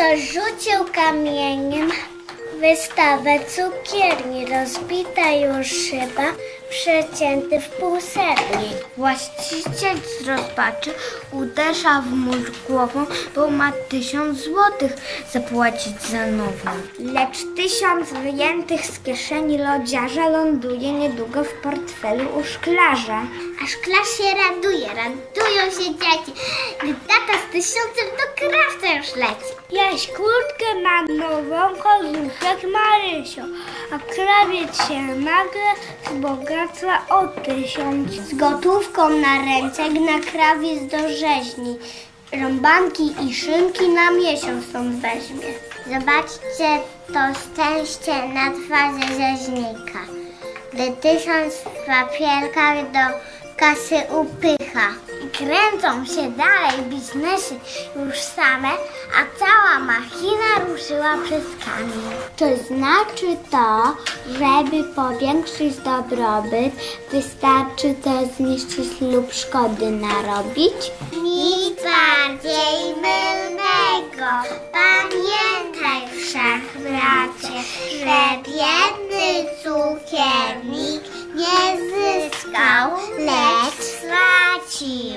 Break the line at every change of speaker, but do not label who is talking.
Ktoś rzucił kamieniem wystawę cukierni, rozbita już szyba, przecięty w pół sernik. Właściciel z rozpaczy uderza w mur głową, bo ma tysiąc złotych zapłacić za nową. Lecz tysiąc wyjętych z kieszeni lodziarza ląduje niedługo w portfelu u szklarza. A szklarz się raduje, radują się dzieci, gdy tata z tysiącem do krawca już leci. Jaś kurtkę ma nową, kozówek Marysio, a krawiec się nagle wzbogaca o tysiąc. Z gotówką na ręce na krawiec do rzeźni. Rąbanki i szynki na miesiąc on weźmie. Zobaczcie to szczęście na twarzy rzeźnika, gdy tysiąc papierkach do kasy upycha kręcą się dalej biznesy już same, a cała machina ruszyła przez kamień. To znaczy to, żeby powiększyć dobrobyt, wystarczy też zniszczyć lub szkody narobić? Nic bardziej mylnego. Pamiętaj wszak, bracie, że biedny cukiernik nie zyskał, lecz stracił.